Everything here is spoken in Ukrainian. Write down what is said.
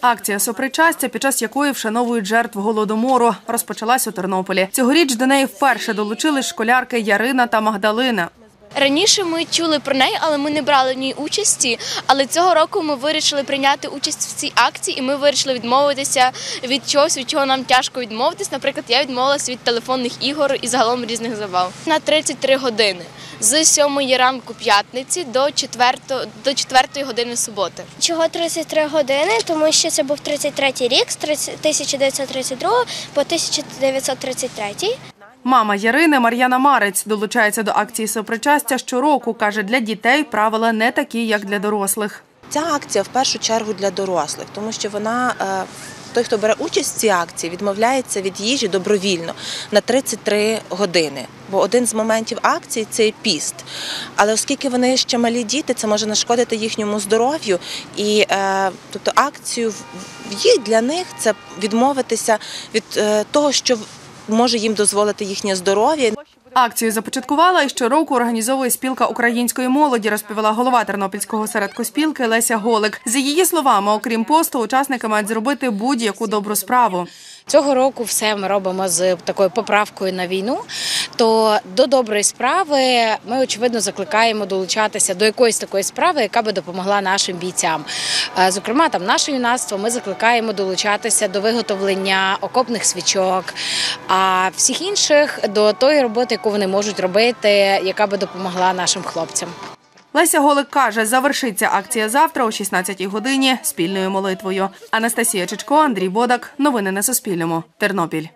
Акція сопричастя, під час якої вшановують жертв голодомору, розпочалась у Тернополі. Цьогоріч до неї вперше долучились школярки Ярина та Магдалина. Раніше ми чули про неї, але ми не брали в ній участі. Але цього року ми вирішили прийняти участь в цій акції, і ми вирішили відмовитися від чогось, від чого нам тяжко відмовитись. Наприклад, я відмовилася від телефонних ігор і загалом різних забав на 33 години з 7 ранку п'ятниці до 4, до 4 години суботи. Чого 33 години? Тому що це був 33 рік з 30 1932 по 1933. Мама Ярини Мар'яна Марець долучається до акції сопричастя щороку. каже, для дітей правила не такі, як для дорослих. Ця акція в першу чергу для дорослих, тому що вона е, той, хто бере участь в цій акції, відмовляється від їжі добровільно на 33 години. Бо один з моментів акції це піст. Але оскільки вони ще малі діти, це може нашкодити їхньому здоров'ю. І е, тобто акцію в- для них це відмовитися від е, того, що може їм дозволити їхнє здоров'я. Акцію започаткувала і щороку організовує спілка української молоді, розповіла голова Тернопільського середку спілки Леся Голик. За її словами, окрім посту, учасники мають зробити будь-яку добру справу. Цього року все ми робимо з такою поправкою на війну. То до доброї справи ми очевидно закликаємо долучатися до якоїсь такої справи, яка би допомогла нашим бійцям. Е, Зокрема, там наше юнацтво ми закликаємо долучатися до виготовлення окопних свічок, а всіх інших до тої роботи, яку вони можуть робити, яка би допомогла нашим хлопцям. Леся Голик каже, завершиться акція завтра о 16-й годині спільною молитвою. Анастасія Чичко, Андрій Бодак. Новини на Суспільному. Тернопіль.